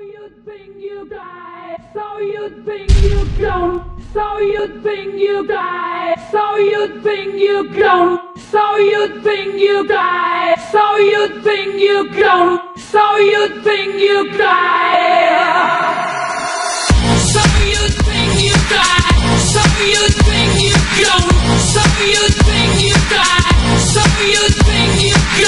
you think you die? So you think you don't? So you think you die? So you think you don't? So you think you die? So you think you don't? So you think you die? So you think you die? So you think you don't? So you think you die? So you think you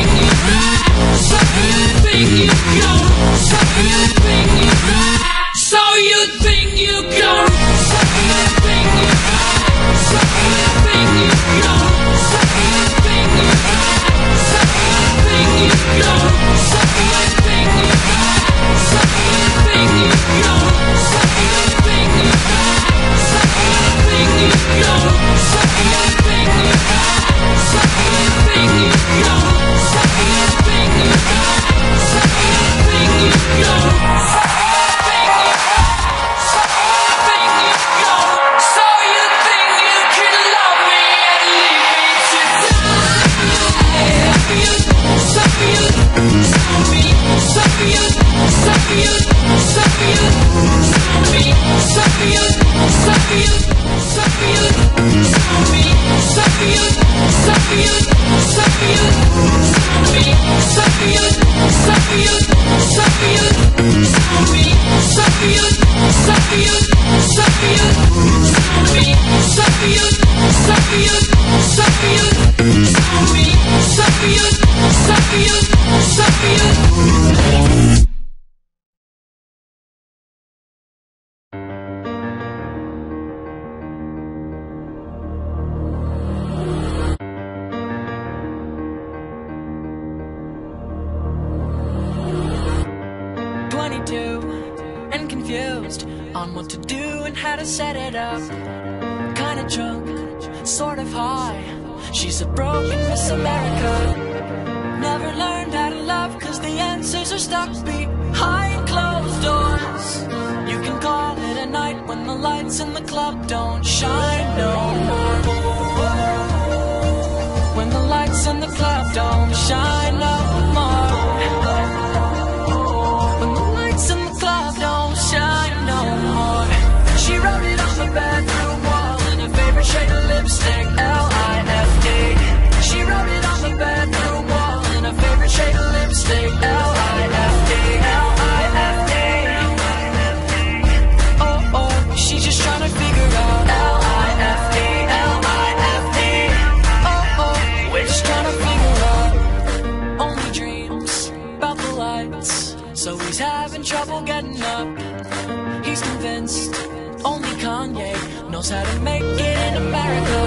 on what to do and how to set it up. Kinda drunk, sort of high. She's a broken Miss America. Never learned how to love, cause the answers are stuck behind closed doors. You can call it a night when the lights in the club don't shine no more. convinced only Kanye knows how to make it in America.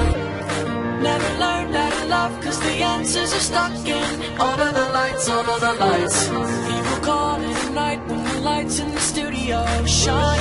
Never learned how to love, cause the answers are stuck in all of the lights, all of the lights. People call it a night when the lights in the studio shine.